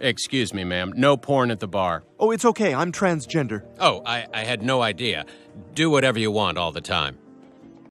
Excuse me, ma'am. No porn at the bar. Oh, it's okay. I'm transgender. Oh, I, I had no idea. Do whatever you want all the time.